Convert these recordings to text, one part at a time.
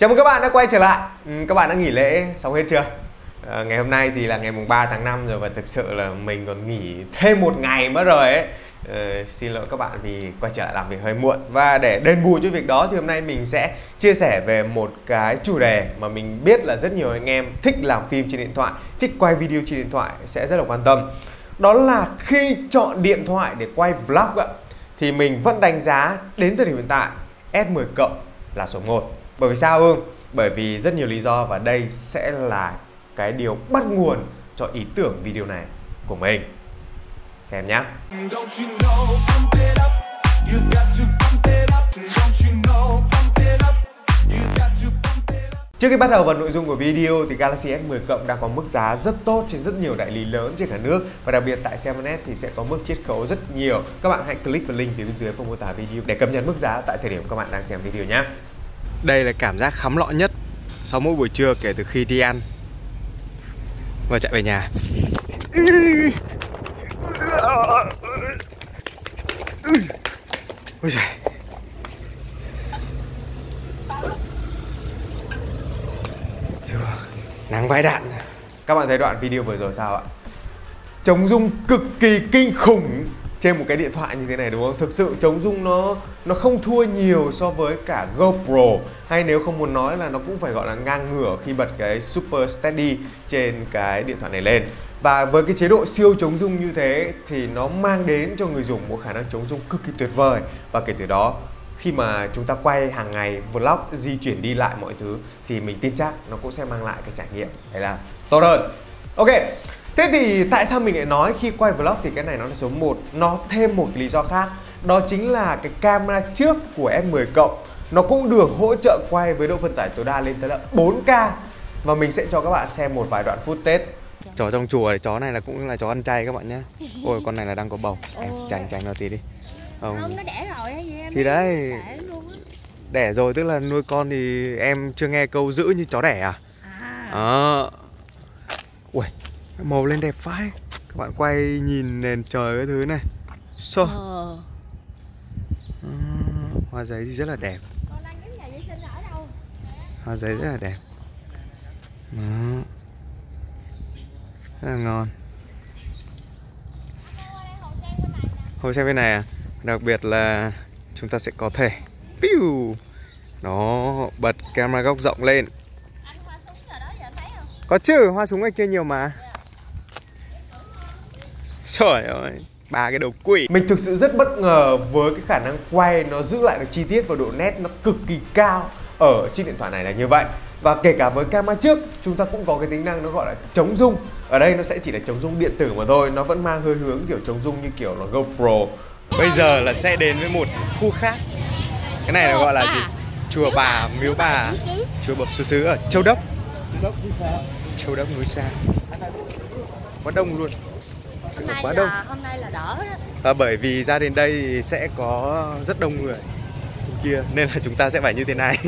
Chào mừng các bạn đã quay trở lại. Ừ, Các bạn đã nghỉ lễ xong hết chưa? À, ngày hôm nay thì là ngày mùng 3 tháng 5 rồi và thực sự là mình còn nghỉ thêm một ngày mất rồi ấy. À, Xin lỗi các bạn vì quay trở lại làm việc hơi muộn. Và để đền bù cho việc đó thì hôm nay mình sẽ chia sẻ về một cái chủ đề mà mình biết là rất nhiều anh em thích làm phim trên điện thoại Thích quay video trên điện thoại sẽ rất là quan tâm. Đó là khi chọn điện thoại để quay vlog ạ Thì mình vẫn đánh giá đến thời điểm hiện tại S10 cộng là số 1 bởi vì sao Hương? Bởi vì rất nhiều lý do và đây sẽ là cái điều bắt nguồn cho ý tưởng video này của mình. Xem nhé. Trước khi bắt đầu vào nội dung của video thì Galaxy S10 Cộng đang có mức giá rất tốt trên rất nhiều đại lý lớn trên cả nước và đặc biệt tại 7 thì sẽ có mức chiết khấu rất nhiều. Các bạn hãy click vào link phía bên dưới phần mô tả video để cập nhật mức giá tại thời điểm các bạn đang xem video nhé. Đây là cảm giác khắm lọ nhất sau mỗi buổi trưa kể từ khi đi ăn. Và chạy về nhà. Ôi trời Nắng vãi đạn. Các bạn thấy đoạn video vừa rồi sao ạ? Chống rung cực kỳ kinh khủng trên một cái điện thoại như thế này đúng không? Thực sự chống rung nó nó không thua nhiều so với cả GoPro hay nếu không muốn nói là nó cũng phải gọi là ngang ngửa khi bật cái Super Steady trên cái điện thoại này lên. Và với cái chế độ siêu chống rung như thế thì nó mang đến cho người dùng một khả năng chống rung cực kỳ tuyệt vời và kể từ đó khi mà chúng ta quay hàng ngày vlog di chuyển đi lại mọi thứ thì mình tin chắc nó cũng sẽ mang lại cái trải nghiệm đấy là tốt hơn. Ok, Thế thì tại sao mình lại nói khi quay vlog thì cái này nó là số 1 Nó thêm một lý do khác. Đó chính là cái camera trước của S10 Cộng Nó cũng được hỗ trợ quay với độ phân giải tối đa lên tới là 4K Và mình sẽ cho các bạn xem một vài đoạn footage. Chó trong chùa chó này là cũng là chó ăn chay các bạn nhé. Ôi con này là đang có bầu. Em tránh tránh nó tí đi. Không, không nó đẻ rồi hay gì em? Thì đấy. Đẻ rồi tức là nuôi con thì em chưa nghe câu giữ như chó đẻ à? À, à. Ui Màu lên đẹp phai. Các bạn quay nhìn nền trời cái thứ này. So ờ. à, Hoa giấy thì rất là đẹp. Hoa giấy rất là đẹp. Đó. Rất là ngon. Hồi xem bên này à? Đặc biệt là chúng ta sẽ có thể Piu. Nó bật camera góc rộng lên. Có chứ, hoa súng ở kia nhiều mà Trời ơi ba cái đầu quỷ. Mình thực sự rất bất ngờ với cái khả năng quay nó giữ lại được chi tiết và độ nét nó cực kỳ cao ở chiếc điện thoại này là như vậy. Và kể cả với camera trước chúng ta cũng có cái tính năng nó gọi là chống rung. Ở đây nó sẽ chỉ là chống rung điện tử mà thôi nó vẫn mang hơi hướng kiểu chống rung như kiểu là GoPro. Bây giờ là sẽ đến với một khu khác. Cái này là gọi là gì? Chùa bà miếu bà. Chùa bậc xứ xứ ở châu đốc. Châu đốc núi xa quá đông luôn sự hôm quá đông. hôm nay là đỡ đó. Và bởi vì ra đến đây thì sẽ có rất đông người. Kia nên là chúng ta sẽ phải như thế này.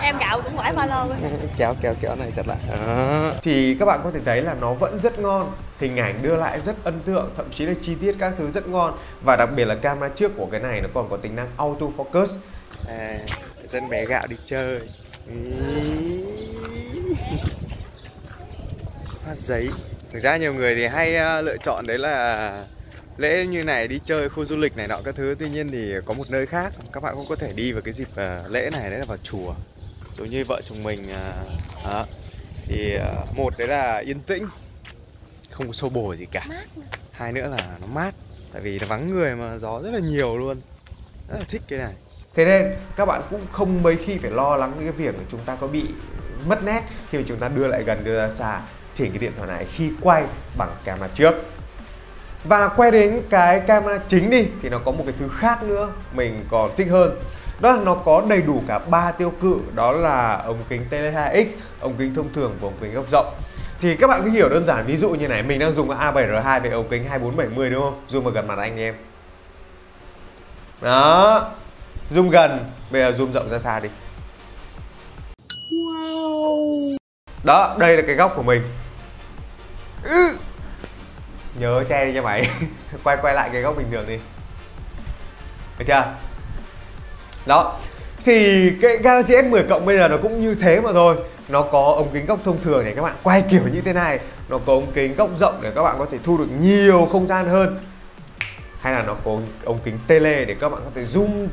Em gạo cũng quải ba lô. Kéo kéo kéo này chặt lại. À. thì các bạn có thể thấy là nó vẫn rất ngon. Hình ảnh đưa lại rất ấn tượng thậm chí là chi tiết các thứ rất ngon. Và đặc biệt là camera trước của cái này nó còn có tính năng auto focus à, dân bé gạo đi chơi. Hoa giấy thực ra nhiều người thì hay uh, lựa chọn đấy là lễ như này đi chơi khu du lịch này nọ các thứ. Tuy nhiên thì có một nơi khác các bạn cũng có thể đi vào cái dịp uh, lễ này đấy là vào chùa. Giống như vợ chồng mình đó. thì một đấy là yên tĩnh không có xô bồ gì cả. Hai nữa là nó mát tại vì nó vắng người mà gió rất là nhiều luôn. Rất là thích cái này. Thế nên các bạn cũng không mấy khi phải lo lắng cái việc chúng ta có bị mất nét khi mà chúng ta đưa lại gần đưa ra xa chỉnh cái điện thoại này khi quay bằng camera trước. Và quay đến cái camera chính đi thì nó có một cái thứ khác nữa mình còn thích hơn. Đó là nó có đầy đủ cả ba tiêu cự đó là ống kính tele 2x ống kính thông thường và ống kính góc rộng. Thì các bạn cứ hiểu đơn giản ví dụ như này mình đang dùng A7R2 với ống kính 2470 đúng không? Zoom vào gần mặt anh em. Đó zoom gần bây giờ zoom rộng ra xa đi. Đó đây là cái góc của mình nhớ che đi cho mày. Quay quay lại cái góc bình thường đi. Được chưa? Đó. Thì cái Galaxy S10 cộng bây giờ nó cũng như thế mà thôi. Nó có ống kính góc thông thường để các bạn quay kiểu như thế này. Nó có ống kính góc rộng để các bạn có thể thu được nhiều không gian hơn. Hay là nó có ống kính tele để các bạn có thể zoom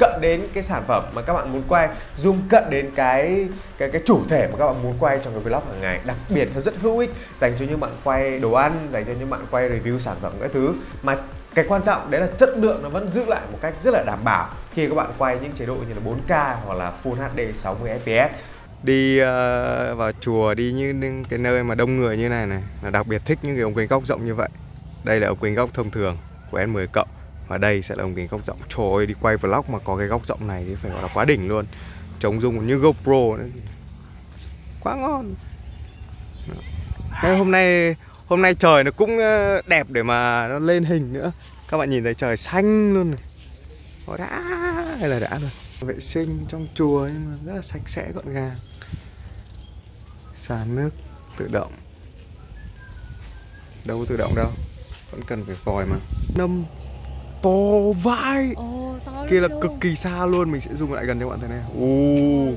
cận đến cái sản phẩm mà các bạn muốn quay zoom cận đến cái cái cái chủ thể mà các bạn muốn quay trong cái vlog hàng ngày. Đặc biệt nó rất hữu ích dành cho những bạn quay đồ ăn dành cho những bạn quay review sản phẩm các thứ. Mà cái quan trọng đấy là chất lượng nó vẫn giữ lại một cách rất là đảm bảo khi các bạn quay những chế độ như là 4K hoặc là Full HD 60 fps đi uh, vào chùa đi những cái nơi mà đông người như này này là đặc biệt thích những cái ống kính góc rộng như vậy. Đây là ống kính góc thông thường của N10 cộng và đây sẽ là một kính góc rộng. Trời ơi đi quay vlog mà có cái góc rộng này thì phải gọi là quá đỉnh luôn. Chống rung như GoPro. Nữa quá ngon. Đây, hôm nay hôm nay trời nó cũng ờ, đẹp để mà nó lên hình nữa. Các bạn nhìn thấy trời xanh luôn này. Đã hay là đã rồi. Vệ sinh trong chùa nhưng mà rất là sạch sẽ gọn gàng. Xả nước tự động. Đâu có tự động đâu. Vẫn cần phải vòi mà. Nâm to vãi. Ồ, to kia là lắm cực luôn. kỳ xa luôn mình sẽ zoom lại gần cho bạn thấy này.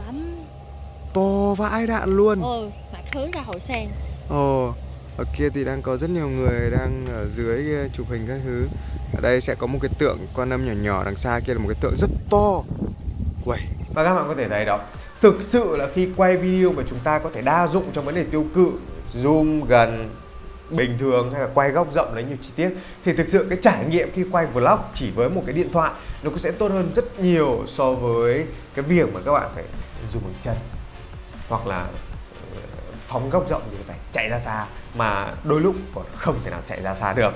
Lắm. To vãi đạn luôn. Ồ, mặt hướng ra hội sen ồ ở kia thì đang có rất nhiều người đang ở dưới chụp hình các thứ. Ở đây sẽ có một cái tượng quan âm nhỏ nhỏ đằng xa kia là một cái tượng rất to. Uầy, và các bạn có thể thấy đó thực sự là khi quay video mà chúng ta có thể đa dụng trong vấn đề tiêu cự zoom gần bình thường hay là quay góc rộng lấy nhiều chi tiết, thì thực sự cái trải nghiệm khi quay vlog chỉ với một cái điện thoại nó cũng sẽ tốt hơn rất nhiều so với cái việc mà các bạn phải dùng bằng chân hoặc là ờ, phóng góc rộng thì phải chạy ra xa mà đôi lúc còn không thể nào chạy ra xa được.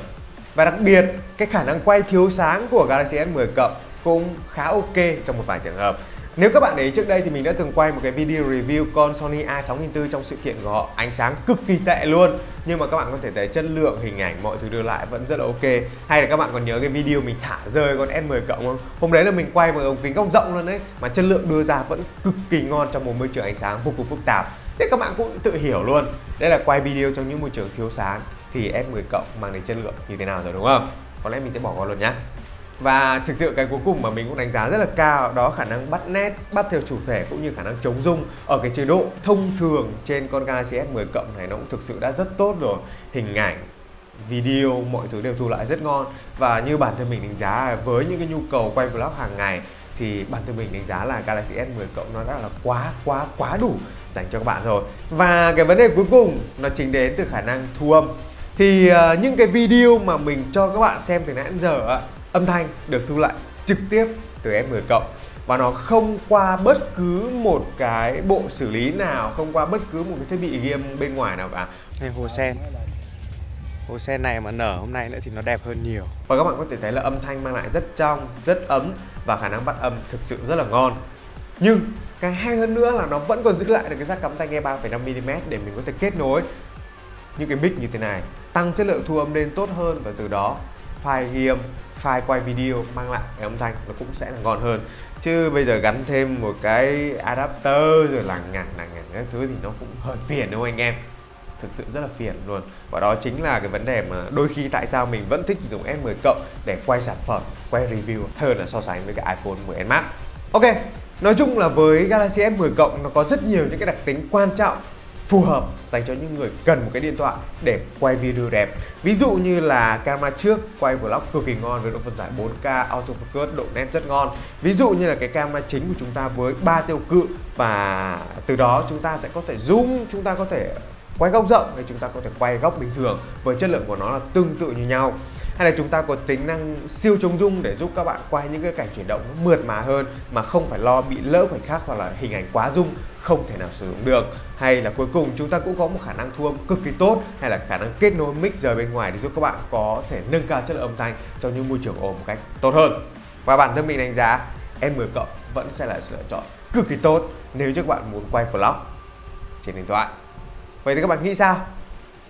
Và đặc biệt, cái khả năng quay thiếu sáng của Galaxy S10 cộng cũng khá ok trong một vài trường hợp nếu các bạn để ý trước đây thì mình đã từng quay một cái video review con Sony A6400 trong sự kiện của họ. Ánh sáng cực kỳ tệ luôn. Nhưng mà các bạn có thể thấy chất lượng, hình ảnh, mọi thứ đưa lại vẫn rất là ok. Hay là các bạn còn nhớ cái video mình thả rơi con S10 cộng không? Hôm đấy là mình quay bằng ống kính góc rộng luôn đấy, mà chất lượng đưa ra vẫn cực kỳ ngon trong một môi trường ánh sáng vô cùng phức tạp. Thế các bạn cũng tự hiểu luôn. Đây là quay video trong những môi trường thiếu sáng thì S10 cộng mang đến chất lượng như thế nào rồi, đúng không? Có lẽ mình sẽ bỏ qua luôn nhá và thực sự cái cuối cùng mà mình cũng đánh giá rất là cao đó khả năng bắt nét, bắt theo chủ thể cũng như khả năng chống rung ở cái chế độ thông thường trên con Galaxy S10 cộng này nó cũng thực sự đã rất tốt rồi. Hình ảnh, video mọi thứ đều thu lại rất ngon và như bản thân mình đánh giá với những cái nhu cầu quay vlog hàng ngày thì bản thân mình đánh giá là Galaxy S10 cộng nó đã là quá quá quá đủ dành cho các bạn rồi. Và cái vấn đề cuối cùng nó chính đến từ khả năng thu âm. Thì uh, những cái video mà mình cho các bạn xem từ nãy đến giờ ạ, âm thanh được thu lại trực tiếp từ S10 cộng và nó không qua bất cứ một cái bộ xử lý nào, không qua bất cứ một cái thiết bị ghi âm bên ngoài nào cả. này hồ sen Hồ sen này mà nở hôm nay nữa thì nó đẹp hơn nhiều Và các bạn có thể thấy là âm thanh mang lại rất trong, rất ấm và khả năng bắt âm thực sự rất là ngon. Nhưng cái hay hơn nữa là nó vẫn còn giữ lại được cái jack cắm tai nghe 3,5mm để mình có thể kết nối những cái mic như thế này, tăng chất lượng thu âm lên tốt hơn và từ đó file ghi âm, file quay video mang lại cái âm thanh nó cũng sẽ là ngon hơn. Chứ bây giờ gắn thêm một cái adapter rồi là ngàn là ngàn các thứ thì nó cũng hơi phiền đúng không anh em? thực sự rất là phiền luôn và đó chính là cái vấn đề mà đôi khi tại sao mình vẫn thích sử dụng S10 cộng để quay sản phẩm, quay review hơn là so sánh với cái iPhone 10 Max ok, nói chung là với Galaxy S10 cộng nó có rất nhiều những cái đặc tính quan trọng phù hợp dành cho những người cần một cái điện thoại để quay video đẹp. Ví dụ như là camera trước quay vlog cực kỳ ngon với độ phân giải 4K autofocus độ nét rất ngon. Ví dụ như là cái camera chính của chúng ta với ba tiêu cự và từ đó chúng ta sẽ có thể zoom, chúng ta có thể quay góc rộng thì chúng ta có thể quay góc bình thường với chất lượng của nó là tương tự như nhau hay là chúng ta có tính năng siêu chống rung để giúp các bạn quay những cái cảnh chuyển động mượt mà hơn mà không phải lo bị lỡ khoảnh khắc hoặc là hình ảnh quá rung không thể nào sử dụng được. Hay là cuối cùng chúng ta cũng có một khả năng thu âm cực kỳ tốt hay là khả năng kết nối mic rời bên ngoài để giúp các bạn có thể nâng cao chất lượng âm thanh trong những môi trường ồn một cách tốt hơn. Và bản thân mình đánh giá M10 cộng vẫn sẽ là sự lựa chọn cực kỳ tốt nếu như các bạn muốn quay vlog trên điện thoại. Vậy thì các bạn nghĩ sao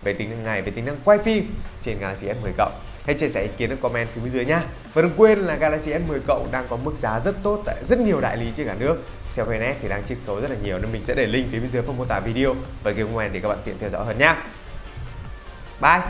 về tính năng này, về tính năng quay phim trên Galaxy S10 cộng? Hãy chia sẻ ý kiến ở comment phía bên dưới nhé. Và đừng quên là Galaxy S10 cộng đang có mức giá rất tốt tại rất nhiều đại lý trên cả nước. Xiaomi thì đang chiết khấu rất là nhiều, nên mình sẽ để link phía bên dưới phần mô tả video và game ngoài để các bạn tiện theo dõi hơn nhé. Bye.